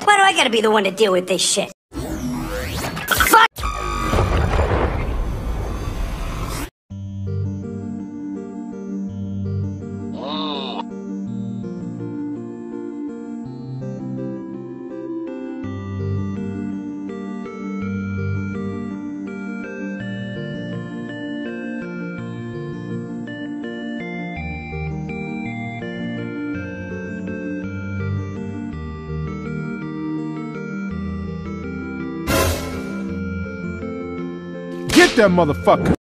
Why do I gotta be the one to deal with this shit? That motherfucker!